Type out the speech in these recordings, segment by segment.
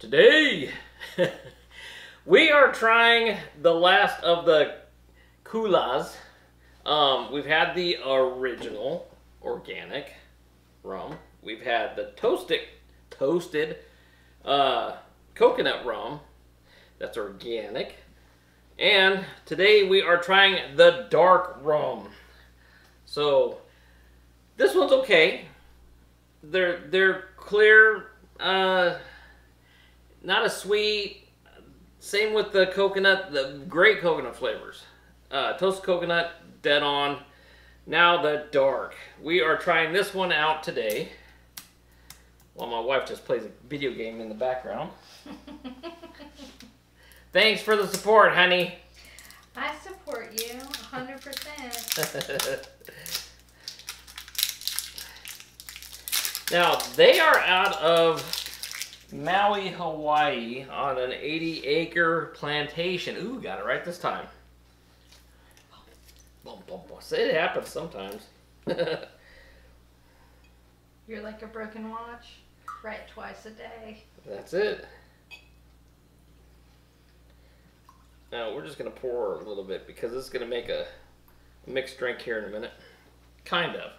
Today, we are trying the last of the Kulas. Um, we've had the original organic rum. We've had the toasted, toasted uh, coconut rum. That's organic. And today we are trying the dark rum. So this one's okay. They're they're clear. Uh, not as sweet. Same with the coconut, the great coconut flavors. Uh, toasted coconut, dead on. Now the dark. We are trying this one out today. While my wife just plays a video game in the background. Thanks for the support, honey. I support you 100%. now, they are out of Maui, Hawaii on an 80 acre plantation. Ooh, got it right this time. It happens sometimes. You're like a broken watch. Right twice a day. That's it. Now we're just gonna pour a little bit because this is gonna make a mixed drink here in a minute. Kind of.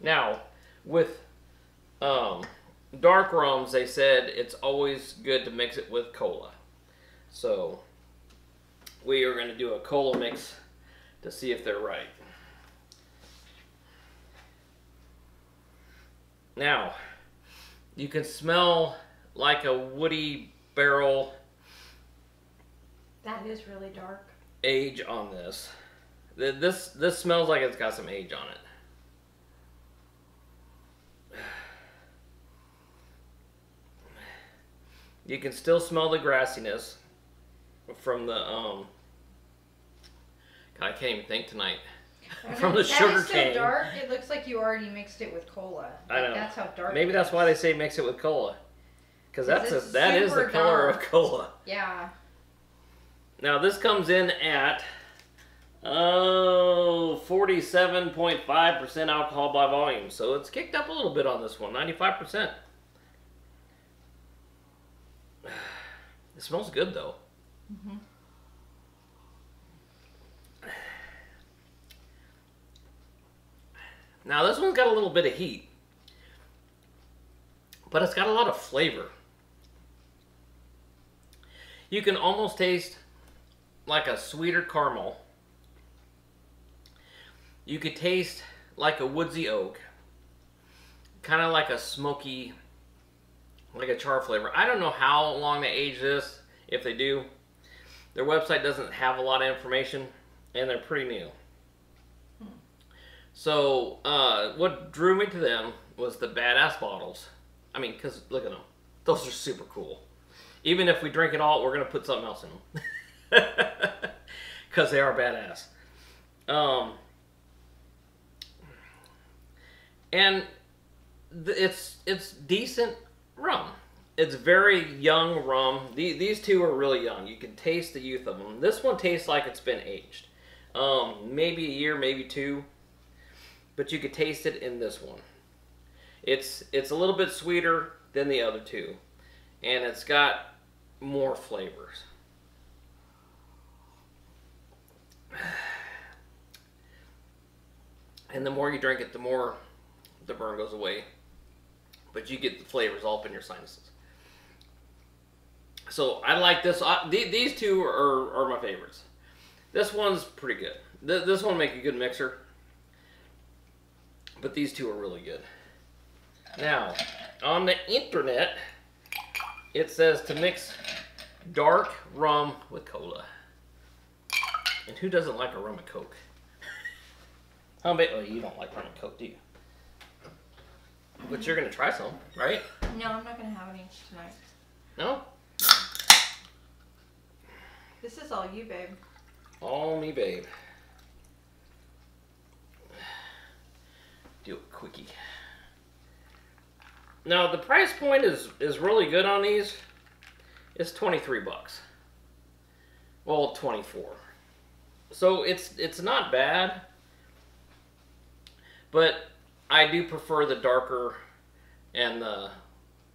Now, with um, dark rums, they said it's always good to mix it with cola. So we are gonna do a cola mix to see if they're right. Now, you can smell like a woody barrel That is really dark. age on this. This this smells like it's got some age on it. You can still smell the grassiness from the um. God, I can't even think tonight. From the That sugar is so cane. dark. It looks like you already mixed it with cola. I Like, know. That's how dark. Maybe that's is. why they say mix it with cola, Because that's a, that is the color of cola. Yeah. Now this comes in at oh 47.5% alcohol by volume. So it's kicked up a little bit on this one, 95%. It smells good though. Mhm. Now this one's got a little bit of heat. But it's got a lot of flavor. You can almost taste like a sweeter caramel. You could taste like a woodsy oak. Kind of like a smoky, like a char flavor. I don't know how long they age this, if they do. Their website doesn't have a lot of information, and they're pretty new. So, uh, what drew me to them was the badass bottles. I mean, because look at them. Those are super cool. Even if we drink it all, we're going to put something else in them. Because they are badass. Um, and it's it's decent. It's very young rum. The- these two are really young. You can taste the youth of them. This one tastes like it's been aged. Um, maybe a year, maybe two. But you could taste it in this one. It's it's a little bit sweeter than the other two, and it's got more flavors. And the more you drink it, the more the burn goes away. But you get the flavors all up in your sinuses. So I like this. I, the- these two are, are my favorites. This one's pretty good. Th- This one make a good mixer. But these two are really good. Now, on the internet, it says to mix dark rum with cola. And who doesn't like a rum and coke? How? Oh, you don't like rum and coke, do you? But you're gonna try some, right? No, I'm not gonna have any tonight. No? This is all you, babe. All me, babe. Do it quickie. Now the price point is is really good on these. It's twenty three bucks. Well, twenty four. So it's it's not bad. But I do prefer the darker and the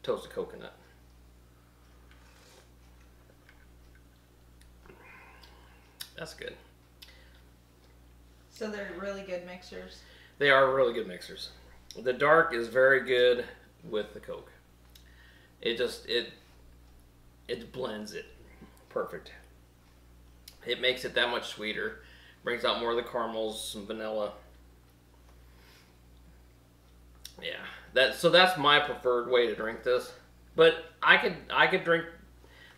toasted coconut. That's good. So they're really good mixers. They are really good mixers. The dark is very good with the Coke. It just it it blends it perfect. It makes it that much sweeter. Brings out more of the caramels, some vanilla. Yeah, that so that's my preferred way to drink this. But I could I could drink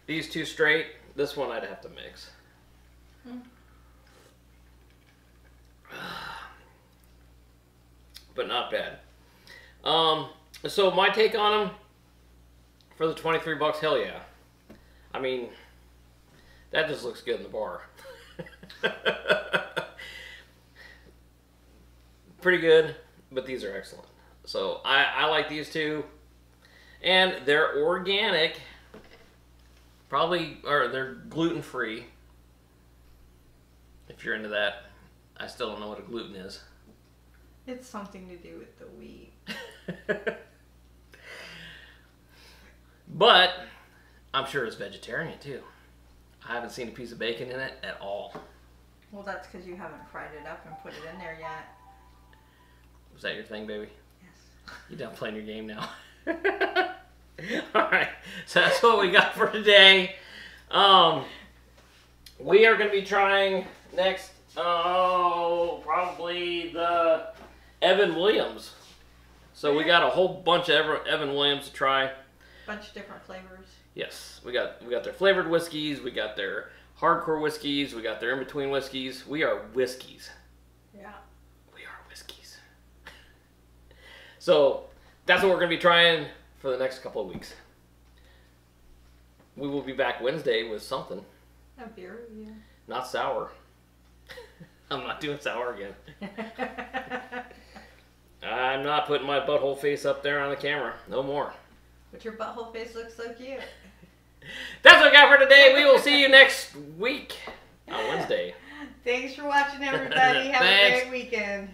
these two straight. This one I'd have to mix. Hmm. but not bad. Um, so my take on them for the twenty three bucks, hell yeah. I mean, that just looks good in the bar. Pretty good, but these are excellent. So I, I like these two, and they're organic. Probably, or they're gluten free. If you're into that, I still don't know what a gluten is. It's something to do with the wheat. but I'm sure it's vegetarian too. I haven't seen a piece of bacon in it at all. Well, that's because you haven't fried it up and put it in there yet. Was that your thing, baby? Yes. You done playing your game now? all right, so that's what we got for today. Um, we are going to be trying next. Oh, probably the Evan Williams. So we got a whole bunch of Evan Williams to try. Bunch of different flavors. Yes, we got we got their flavored whiskeys, we got their hardcore whiskeys, we got their in between whiskeys. We are whiskeys. Yeah. We are whiskeys. so that's what we're gonna be trying for the next couple of weeks. We will be back Wednesday with something, A beer review. not sour. I'm not doing sour again. I'm not putting my butthole face up there on the camera. No more. but your butthole face looks so cute. That's what we got for today. We will see you next week on Wednesday. Thanks for watching, everybody. Have a great weekend.